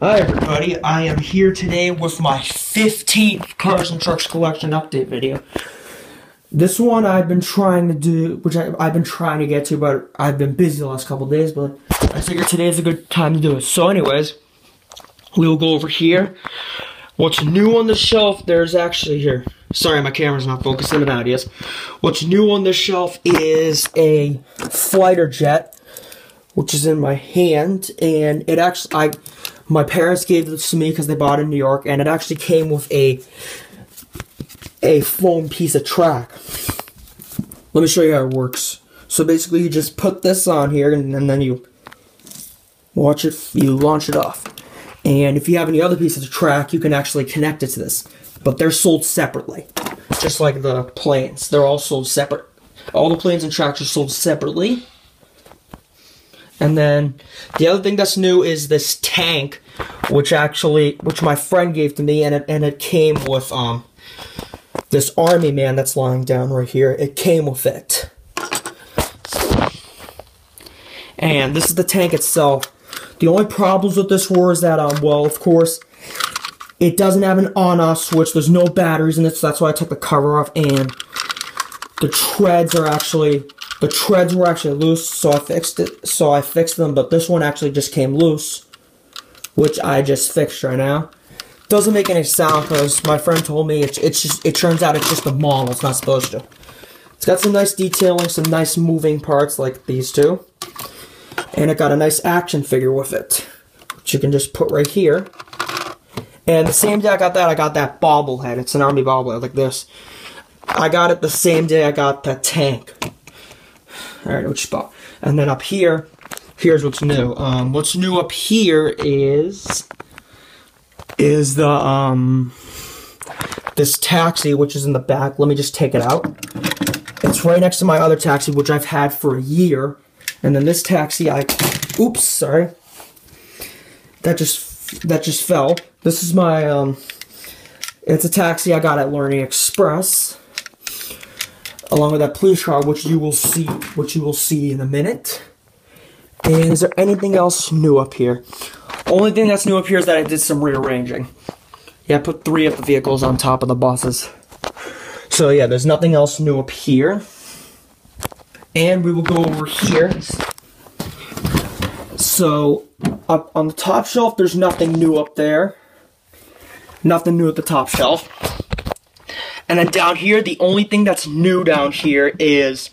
Hi everybody, I am here today with my 15th Cars and Trucks Collection update video. This one I've been trying to do, which I, have been trying to get to, but I've been busy the last couple days, but I figured today is a good time to do it. So anyways, we will go over here. What's new on the shelf, there's actually here. Sorry, my camera's not focusing, but now it is. What's new on the shelf is a fighter jet, which is in my hand, and it actually, I my parents gave this to me because they bought it in New York, and it actually came with a a foam piece of track. Let me show you how it works. So basically, you just put this on here, and, and then you watch it. You launch it off, and if you have any other pieces of track, you can actually connect it to this. But they're sold separately, just like the planes. They're all sold separate. All the planes and tracks are sold separately. And then the other thing that's new is this tank, which actually, which my friend gave to me, and it and it came with um this army man that's lying down right here. It came with it. And this is the tank itself. The only problems with this war is that um well, of course, it doesn't have an on-off switch. There's no batteries in it, so that's why I took the cover off. And the treads are actually the treads were actually loose, so I fixed it. So I fixed them, but this one actually just came loose, which I just fixed right now. Doesn't make any sound because my friend told me it's it's just it turns out it's just a model. It's not supposed to. It's got some nice detailing, some nice moving parts like these two, and it got a nice action figure with it, which you can just put right here. And the same day I got that, I got that bobblehead. It's an army bobblehead like this. I got it the same day I got that tank. Alright, which spot? And then up here, here's what's new. Um, what's new up here is is the um this taxi which is in the back. Let me just take it out. It's right next to my other taxi which I've had for a year. And then this taxi I oops, sorry. That just that just fell. This is my um it's a taxi I got at Learning Express along with that police car, which you will see, which you will see in a minute. And is there anything else new up here? Only thing that's new up here is that I did some rearranging. Yeah, I put three of the vehicles on top of the buses. So yeah, there's nothing else new up here. And we will go over here. So, up on the top shelf, there's nothing new up there. Nothing new at the top shelf. And then down here, the only thing that's new down here is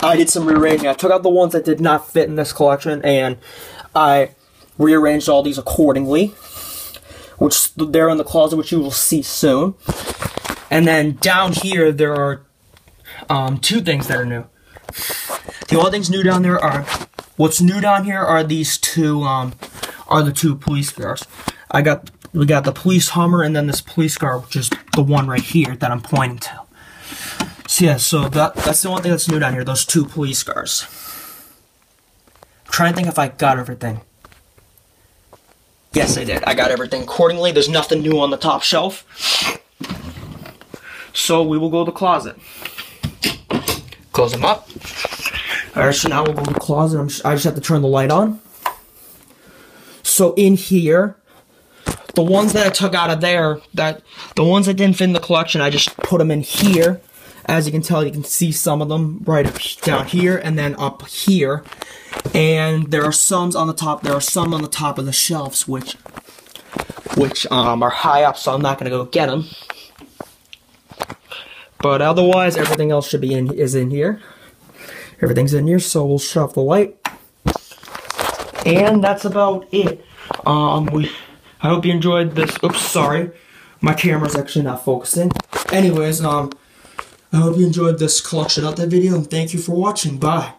I did some rearranging. I took out the ones that did not fit in this collection, and I rearranged all these accordingly, which they're in the closet, which you will see soon. And then down here, there are um, two things that are new. The only things new down there are, what's new down here are these two, um, are the two police cars. I got we got the police Hummer and then this police car, which is the one right here that I'm pointing to. So yeah, so that that's the only thing that's new down here, those two police cars. I'm trying to think if I got everything. Yes, I did. I got everything accordingly. There's nothing new on the top shelf. So we will go to the closet. Close them up. Alright, so now we'll go to the closet. i just have to turn the light on. So in here, the ones that I took out of there, that the ones that didn't fit in the collection, I just put them in here. As you can tell, you can see some of them right down here and then up here. And there are some on the top, there are some on the top of the shelves, which which um, are high up, so I'm not going to go get them. But otherwise, everything else should be in is in here. Everything's in here, so we'll shut off the light. And that's about it. Um, we I hope you enjoyed this. Oops, sorry. My camera's actually not focusing. Anyways, um, I hope you enjoyed this collection update video, and thank you for watching. Bye.